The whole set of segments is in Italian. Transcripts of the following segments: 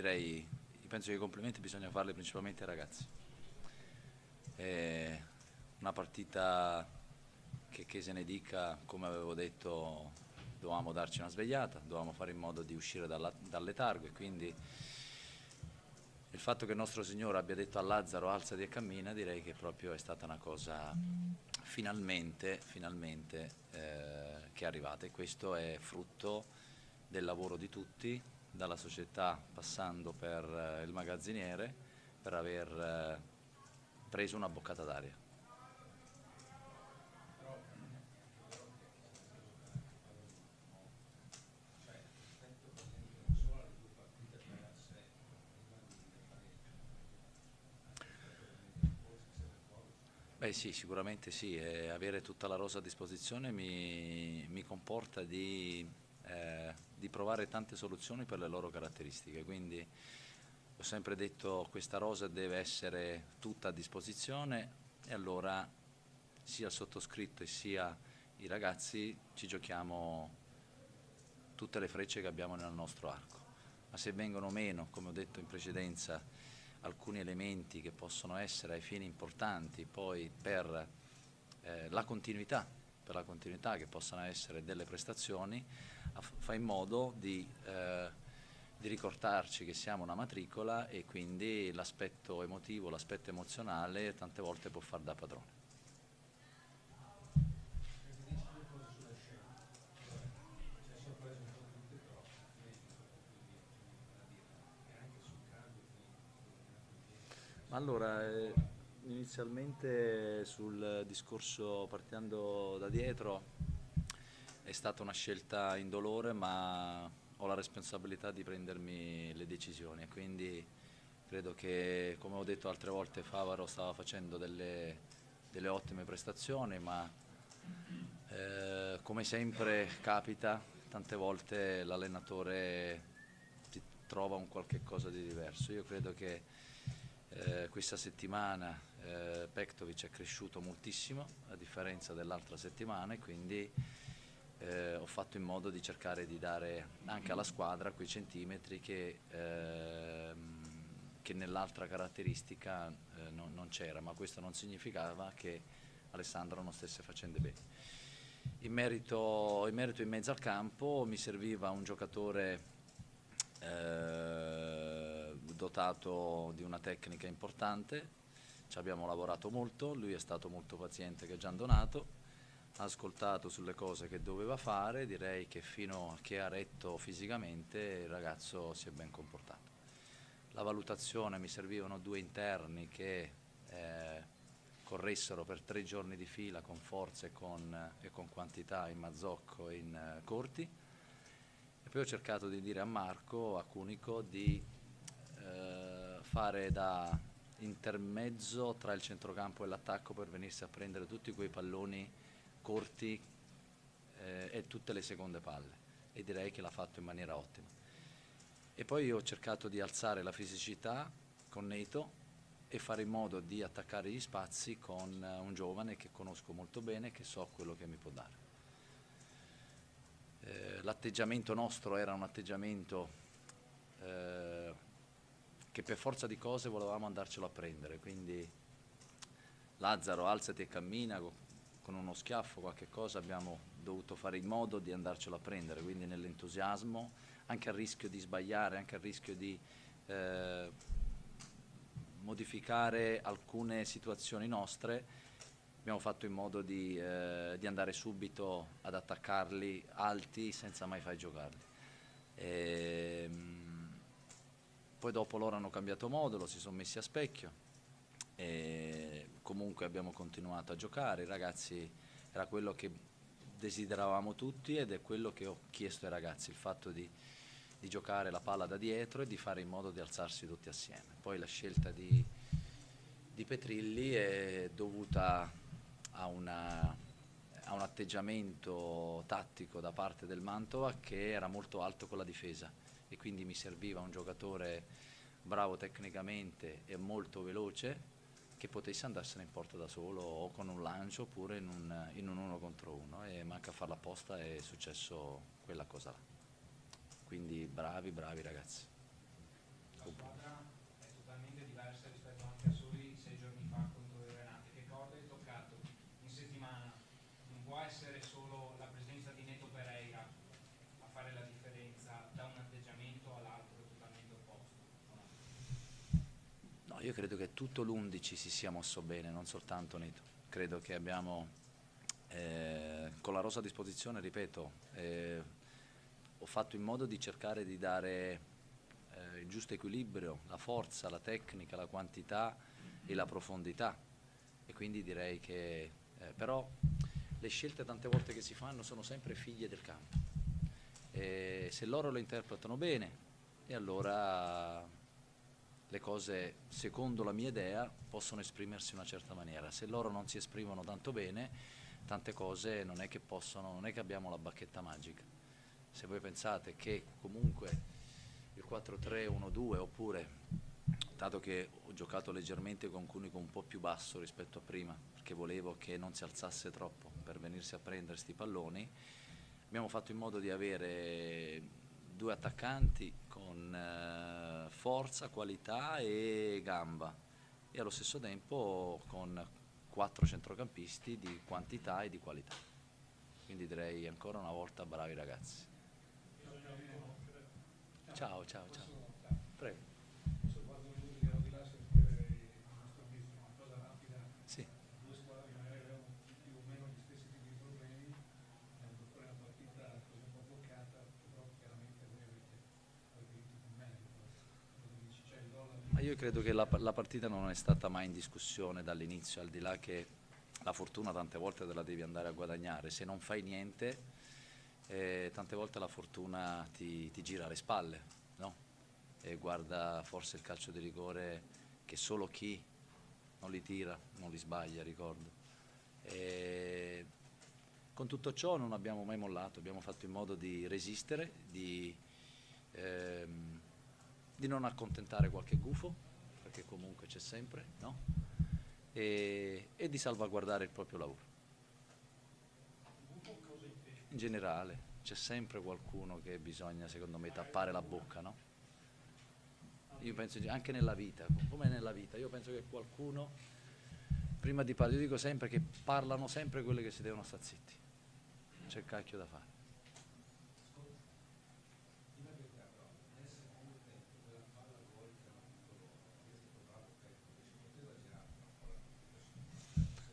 direi, penso che i complimenti bisogna farli principalmente ai ragazzi. È una partita che, che se ne dica, come avevo detto, dovevamo darci una svegliata, dovevamo fare in modo di uscire dalla, dal letargo e quindi il fatto che il nostro Signore abbia detto a Lazzaro alzati e cammina direi che proprio è stata una cosa finalmente, finalmente eh, che è arrivata e questo è frutto del lavoro di tutti, dalla società passando per eh, il magazziniere per aver eh, preso una boccata d'aria. Beh sì, sicuramente sì, e avere tutta la rosa a disposizione mi, mi comporta di, eh, di, provare tante soluzioni per le loro caratteristiche, quindi ho sempre detto questa rosa deve essere tutta a disposizione e allora sia il sottoscritto e sia i ragazzi ci giochiamo tutte le frecce che abbiamo nel nostro arco, ma se vengono meno, come ho detto in precedenza, alcuni elementi che possono essere ai fini importanti poi per eh, la continuità, per la continuità che possano essere delle prestazioni, fa in modo di, eh, di ricordarci che siamo una matricola e quindi l'aspetto emotivo, l'aspetto emozionale tante volte può far da padrone. Allora, eh, inizialmente sul discorso partendo da dietro è stata una scelta indolore ma ho la responsabilità di prendermi le decisioni quindi credo che come ho detto altre volte Favaro stava facendo delle, delle ottime prestazioni ma eh, come sempre capita tante volte l'allenatore ti trova un qualche cosa di diverso. Io credo che eh, questa settimana eh, Pektovic è cresciuto moltissimo a differenza dell'altra settimana e quindi eh, ho fatto in modo di cercare di dare anche alla squadra quei centimetri che, ehm, che nell'altra caratteristica eh, non, non c'era, ma questo non significava che Alessandro non stesse facendo bene. In merito, in merito in mezzo al campo mi serviva un giocatore eh, dotato di una tecnica importante, ci abbiamo lavorato molto, lui è stato molto paziente che Gian Donato, ha ascoltato sulle cose che doveva fare, direi che fino a che ha retto fisicamente il ragazzo si è ben comportato. La valutazione mi servivano due interni che eh, corressero per tre giorni di fila con forza e con, e con quantità in Mazzocco e in eh, Corti e poi ho cercato di dire a Marco, a Cunico, di eh, fare da intermezzo tra il centrocampo e l'attacco per venirsi a prendere tutti quei palloni corti eh, e tutte le seconde palle e direi che l'ha fatto in maniera ottima. E poi ho cercato di alzare la fisicità con Neto e fare in modo di attaccare gli spazi con un giovane che conosco molto bene e che so quello che mi può dare. Eh, l'atteggiamento nostro era un atteggiamento eh, che per forza di cose volevamo andarcelo a prendere, quindi Lazzaro alzati e cammina con uno schiaffo, qualche cosa abbiamo dovuto fare in modo di andarcelo a prendere, quindi nell'entusiasmo, anche a rischio di sbagliare, anche a rischio di eh, modificare alcune situazioni nostre, abbiamo fatto in modo di, eh, di andare subito ad attaccarli alti senza mai far giocarli. E, ehm, poi dopo loro hanno cambiato modulo, si sono messi a specchio e comunque abbiamo continuato a giocare, i ragazzi era quello che desideravamo tutti ed è quello che ho chiesto ai ragazzi, il fatto di, di giocare la palla da dietro e di fare in modo di alzarsi tutti assieme. Poi la scelta di, di Petrilli è dovuta a, una, a un atteggiamento tattico da parte del Mantova che era molto alto con la difesa e quindi mi serviva un giocatore bravo tecnicamente e molto veloce che potesse andarsene in porta da solo o con un lancio oppure in un, in un uno contro uno e manca a farla apposta è successo quella cosa là. Quindi bravi, bravi ragazzi. complimenti. squadra è totalmente diversa rispetto anche a soli sei giorni fa contro il Renate. Che corde hai toccato in settimana? Non può essere solo la presenza di Neto Pereira a fare la differenza da un atteggiamento all'altro totalmente opposto. No, io credo che tutto l'11 si sia mosso bene, non soltanto Neto. Credo che abbiamo, eh, con la rosa a disposizione, ripeto, eh, ho fatto in modo di cercare di dare eh, il giusto equilibrio, la forza, la tecnica, la quantità e la profondità. E quindi direi che, eh, però, le scelte tante volte che si fanno sono sempre figlie del campo. E se loro lo interpretano bene, e allora le cose, secondo la mia idea, possono esprimersi in una certa maniera. Se loro non si esprimono tanto bene, tante cose non è che possono, non è che abbiamo la bacchetta magica. Se voi pensate che comunque il 4-3-1-2 oppure dato che ho giocato leggermente con Cunico un po' più basso rispetto a prima, perché volevo che non si alzasse troppo per venirsi a prendere questi palloni, abbiamo fatto in modo di avere due attaccanti con eh, forza, qualità e gamba e allo stesso tempo con quattro centrocampisti di quantità e di qualità. Quindi direi ancora una volta bravi ragazzi. Ciao, ciao, ciao. Prego. Posso fare due minuti che ero di là a sentire il nostro amico, una cosa rapida. Sì. Due squadre che magari avevano più o meno gli stessi tipi di problemi, hanno fatto una partita così un po' bloccata, però chiaramente voi avete, avete vinto più merito. Come dici, c'è il gol Ma io credo che la, la partita non è stata mai in discussione dall'inizio, al di là che la fortuna tante volte te la devi andare a guadagnare, se non fai niente eh, tante volte la fortuna ti, ti gira alle spalle, no? E guarda forse il calcio di rigore che solo chi non li tira, non li sbaglia, ricordo. E con tutto ciò non abbiamo mai mollato, abbiamo fatto in modo di resistere, di, ehm, di non accontentare qualche gufo, perché comunque c'è sempre, no? E, e di salvaguardare il proprio lavoro. In generale, c'è sempre qualcuno che bisogna, secondo me, tappare la bocca, no? Io penso anche nella vita, come nella vita, io penso che qualcuno, prima di parlare, io dico sempre che parlano sempre quelle che si devono stare zitti. C'è cacchio da fare.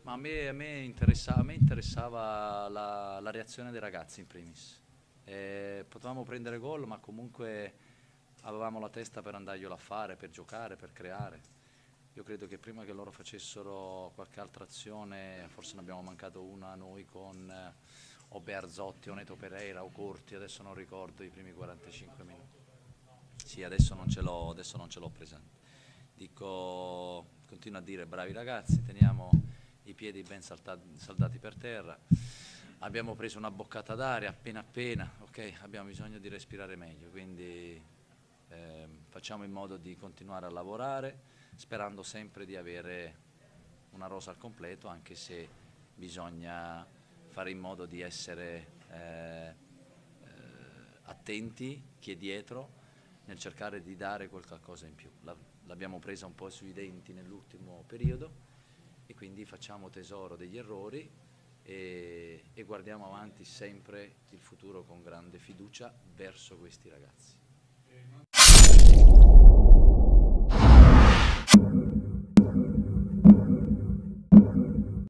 Ma a me, a me interessa- a me interessava la, la reazione dei ragazzi in primis. Eh, potevamo prendere gol, ma comunque avevamo la testa per andarglielo a fare, per giocare, per creare. Io credo che prima che loro facessero qualche altra azione, forse ne abbiamo mancato una noi con eh, o Bearzotti o Neto Pereira o Corti, adesso non ricordo i primi 45 minuti. Sì, adesso non ce l'ho presente. Dico, continuo a dire bravi ragazzi, teniamo i piedi ben saltati, saldati per terra. Abbiamo preso una boccata d'aria appena appena, ok? Abbiamo bisogno di respirare meglio, quindi ehm, facciamo in modo di continuare a lavorare, sperando sempre di avere una rosa al completo, anche se bisogna fare in modo di essere eh, eh, attenti chi è dietro nel cercare di dare qualcosa in più. La- L'abbiamo presa un po' sui denti nell'ultimo periodo e quindi facciamo tesoro degli errori e, e guardiamo avanti sempre il futuro con grande fiducia verso questi ragazzi.